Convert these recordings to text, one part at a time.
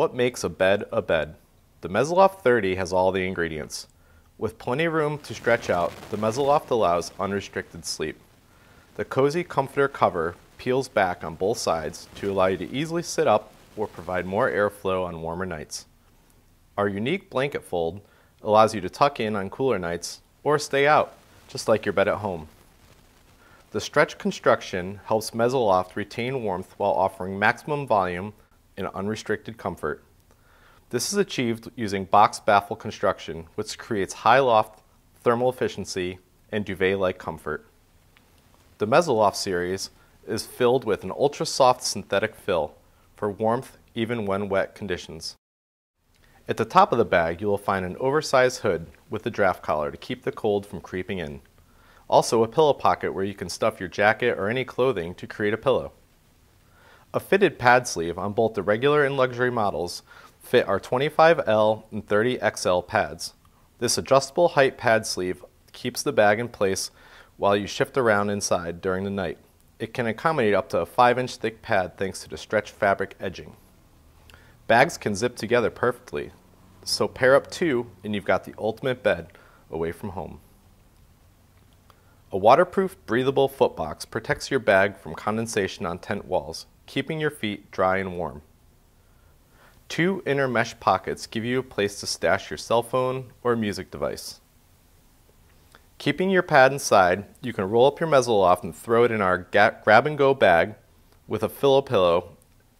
What makes a bed a bed? The Mezzo Loft 30 has all the ingredients. With plenty of room to stretch out, the Mezzo Loft allows unrestricted sleep. The cozy comforter cover peels back on both sides to allow you to easily sit up or provide more airflow on warmer nights. Our unique blanket fold allows you to tuck in on cooler nights or stay out, just like your bed at home. The stretch construction helps Mezzo Loft retain warmth while offering maximum volume and unrestricted comfort. This is achieved using box baffle construction, which creates high loft, thermal efficiency, and duvet-like comfort. The Mezzo Loft series is filled with an ultra-soft synthetic fill for warmth even when wet conditions. At the top of the bag, you will find an oversized hood with a draft collar to keep the cold from creeping in. Also a pillow pocket where you can stuff your jacket or any clothing to create a pillow. A fitted pad sleeve on both the regular and luxury models fit our 25L and 30XL pads. This adjustable height pad sleeve keeps the bag in place while you shift around inside during the night. It can accommodate up to a 5 inch thick pad thanks to the stretch fabric edging. Bags can zip together perfectly, so pair up two and you've got the ultimate bed away from home. A waterproof, breathable footbox protects your bag from condensation on tent walls, keeping your feet dry and warm. Two inner mesh pockets give you a place to stash your cell phone or music device. Keeping your pad inside, you can roll up your Mezzo Loft and throw it in our grab and go bag with a pillow pillow.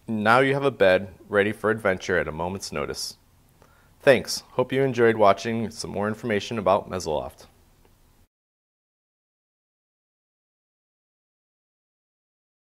Now you have a bed ready for adventure at a moment's notice. Thanks. Hope you enjoyed watching some more information about Mezzo Loft.